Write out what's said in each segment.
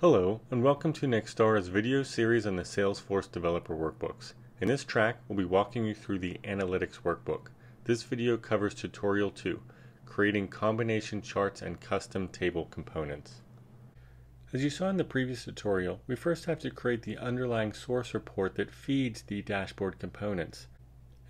Hello, and welcome to Nexstara's video series on the Salesforce Developer Workbooks. In this track, we'll be walking you through the Analytics Workbook. This video covers Tutorial 2, creating combination charts and custom table components. As you saw in the previous tutorial, we first have to create the underlying source report that feeds the dashboard components.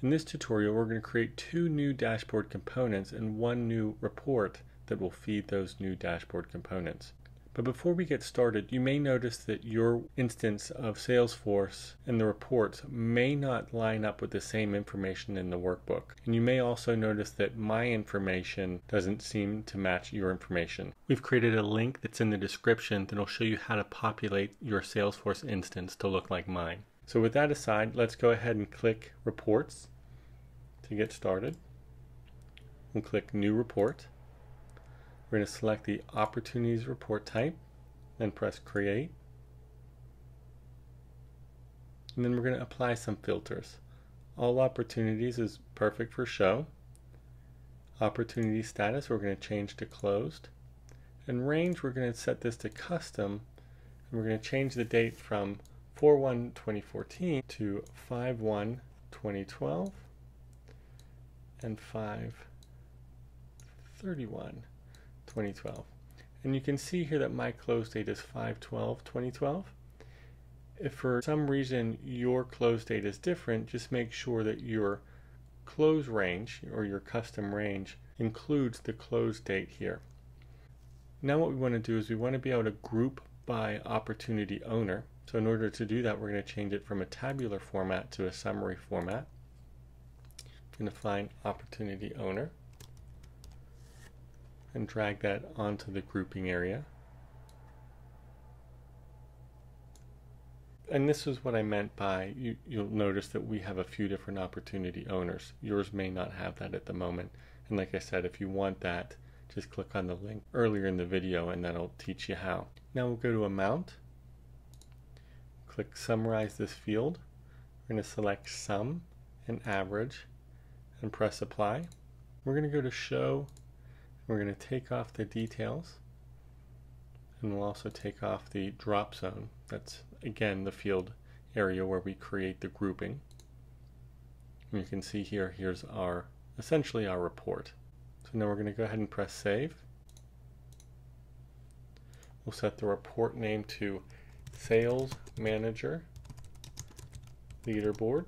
In this tutorial, we're going to create two new dashboard components and one new report that will feed those new dashboard components. But before we get started, you may notice that your instance of Salesforce and the reports may not line up with the same information in the workbook. And you may also notice that my information doesn't seem to match your information. We've created a link that's in the description that'll show you how to populate your Salesforce instance to look like mine. So with that aside, let's go ahead and click Reports to get started. We'll click New Report. We're going to select the Opportunities Report type, then press Create. And then we're going to apply some filters. All opportunities is perfect for show. Opportunity status we're going to change to closed. And range we're going to set this to custom. And we're going to change the date from 4-1-2014 to 5-1-2012 and 5-31. 2012. And you can see here that my close date is 5-12-2012. If for some reason your close date is different, just make sure that your close range or your custom range includes the close date here. Now what we want to do is we want to be able to group by opportunity owner. So in order to do that, we're going to change it from a tabular format to a summary format. I'm going to find opportunity owner and drag that onto the grouping area. And this is what I meant by, you, you'll notice that we have a few different opportunity owners. Yours may not have that at the moment. And like I said, if you want that, just click on the link earlier in the video and that'll teach you how. Now we'll go to Amount, click Summarize this field. We're going to select Sum and Average and press Apply. We're going to go to Show we're going to take off the details and we'll also take off the drop zone. That's again the field area where we create the grouping. And you can see here, here's our essentially our report. So now we're going to go ahead and press save. We'll set the report name to Sales Manager Leaderboard.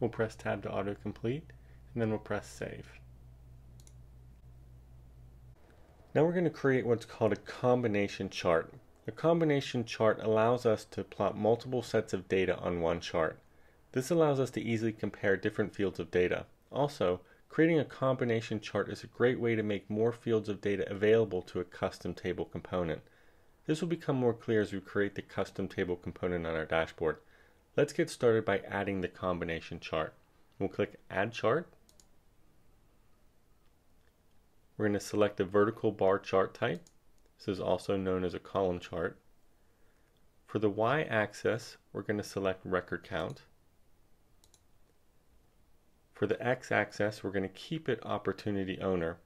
We'll press tab to autocomplete, and then we'll press save. Now we're going to create what's called a combination chart. A combination chart allows us to plot multiple sets of data on one chart. This allows us to easily compare different fields of data. Also, creating a combination chart is a great way to make more fields of data available to a custom table component. This will become more clear as we create the custom table component on our dashboard. Let's get started by adding the combination chart. We'll click Add Chart. We're going to select the vertical bar chart type. This is also known as a column chart. For the y-axis, we're going to select record count. For the x-axis, we're going to keep it opportunity owner.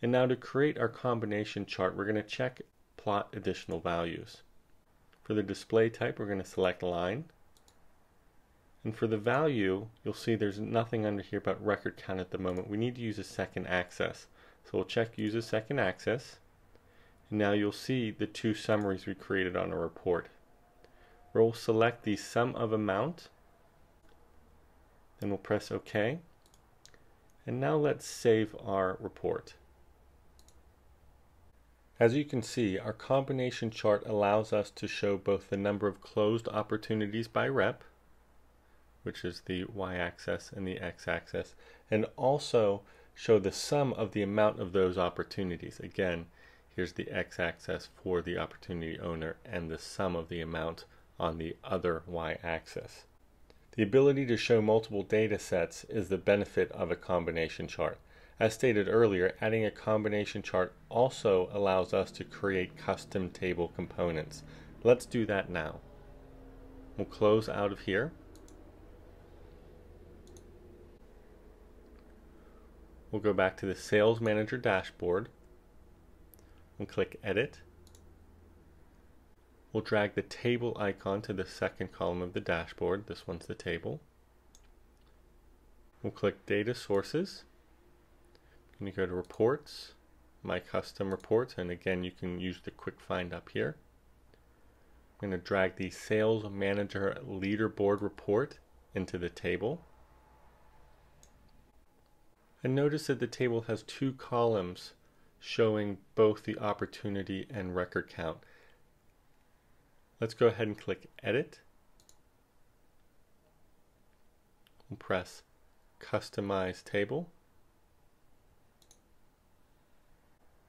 And now to create our combination chart, we're going to check plot additional values. For the display type, we're going to select line. And for the value, you'll see there's nothing under here but record count at the moment. We need to use a second axis. So we'll check use a second axis. And now you'll see the two summaries we created on a report. We'll select the sum of amount. Then we'll press OK. And now let's save our report. As you can see, our combination chart allows us to show both the number of closed opportunities by rep, which is the y-axis and the x-axis, and also show the sum of the amount of those opportunities. Again, here's the x-axis for the opportunity owner and the sum of the amount on the other y-axis. The ability to show multiple data sets is the benefit of a combination chart. As stated earlier, adding a combination chart also allows us to create custom table components. Let's do that now. We'll close out of here We'll go back to the Sales Manager dashboard. We'll click Edit. We'll drag the table icon to the second column of the dashboard. This one's the table. We'll click Data Sources. I'm going to go to Reports, My Custom Reports, and again you can use the Quick Find up here. I'm going to drag the Sales Manager Leaderboard Report into the table. And notice that the table has two columns showing both the opportunity and record count. Let's go ahead and click Edit. We'll press Customize Table.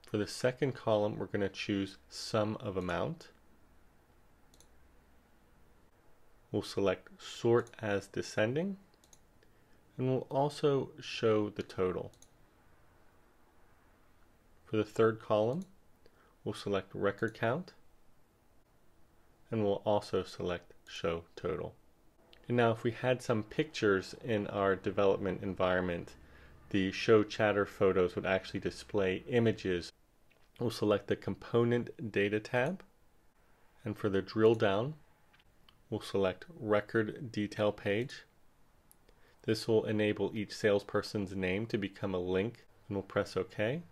For the second column, we're going to choose Sum of Amount. We'll select Sort as Descending and we'll also show the total. For the third column, we'll select record count, and we'll also select show total. And now if we had some pictures in our development environment, the show chatter photos would actually display images. We'll select the component data tab, and for the drill down, we'll select record detail page, this will enable each salesperson's name to become a link and we'll press OK.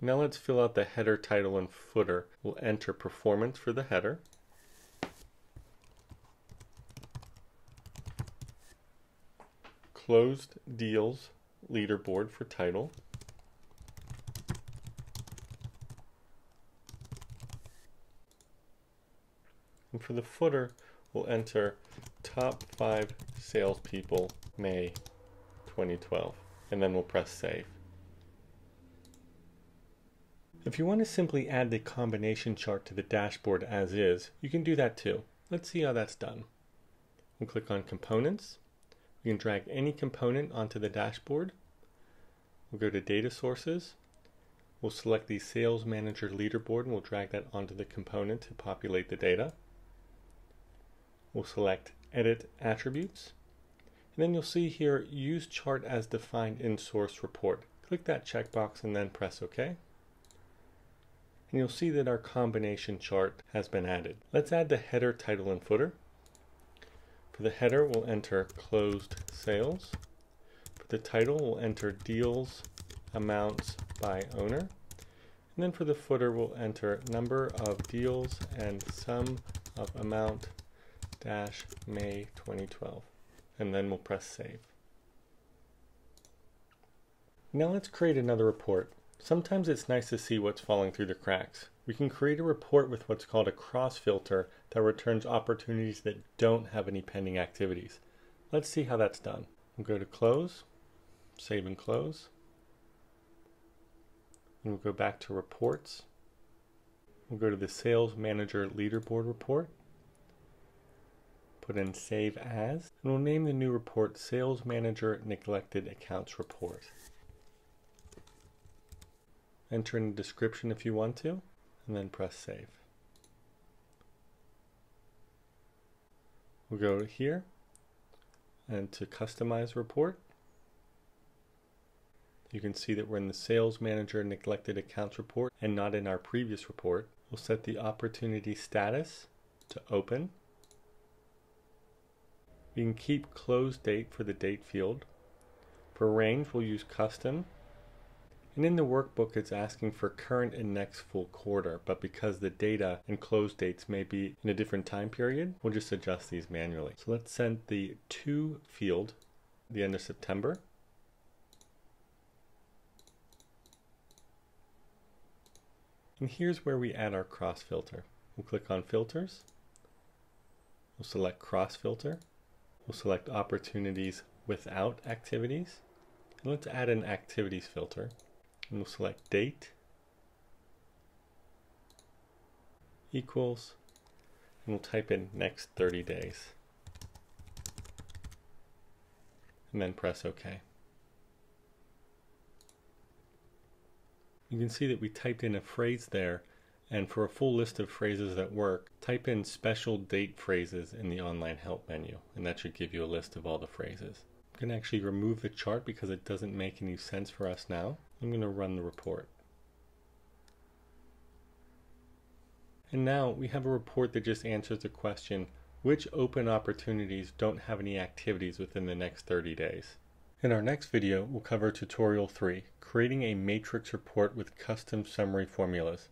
Now let's fill out the header, title, and footer. We'll enter performance for the header. Closed deals leaderboard for title. And for the footer, we'll enter top five salespeople May 2012 and then we'll press save. If you want to simply add the combination chart to the dashboard as is, you can do that too. Let's see how that's done. We'll click on components. We can drag any component onto the dashboard. We'll go to data sources. We'll select the sales manager leaderboard and we'll drag that onto the component to populate the data. We'll select edit attributes and then you'll see here, use chart as defined in source report. Click that checkbox and then press OK. And you'll see that our combination chart has been added. Let's add the header, title, and footer. For the header, we'll enter closed sales. For the title, we'll enter deals amounts by owner. And then for the footer, we'll enter number of deals and sum of amount dash May 2012 and then we'll press save. Now let's create another report. Sometimes it's nice to see what's falling through the cracks. We can create a report with what's called a cross filter that returns opportunities that don't have any pending activities. Let's see how that's done. We'll go to close, save and close. And we'll go back to reports. We'll go to the sales manager leaderboard report put in save as, and we'll name the new report Sales Manager Neglected Accounts Report. Enter in the description if you want to, and then press save. We'll go here and to customize report. You can see that we're in the Sales Manager Neglected Accounts report and not in our previous report. We'll set the opportunity status to open we can keep close date for the date field. For range, we'll use custom. And in the workbook, it's asking for current and next full quarter, but because the data and close dates may be in a different time period, we'll just adjust these manually. So let's send the to field the end of September. And here's where we add our cross filter. We'll click on filters. We'll select cross filter. We'll select opportunities without activities. And let's add an activities filter. And we'll select date equals, and we'll type in next 30 days. And then press OK. You can see that we typed in a phrase there and for a full list of phrases that work, type in special date phrases in the online help menu, and that should give you a list of all the phrases. I'm going to actually remove the chart because it doesn't make any sense for us now. I'm going to run the report. And now we have a report that just answers the question, which open opportunities don't have any activities within the next 30 days? In our next video, we'll cover tutorial 3, creating a matrix report with custom summary formulas.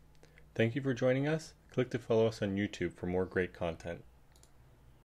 Thank you for joining us. Click to follow us on YouTube for more great content.